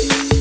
you